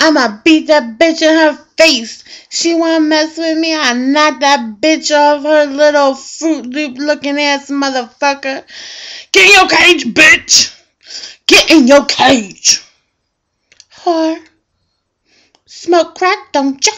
I'ma beat that bitch in her face. She wanna mess with me, I knock that bitch off her little Fruit Loop looking ass motherfucker. Get in your cage, bitch! Get in your cage! Whore. Smoke crack, don't you?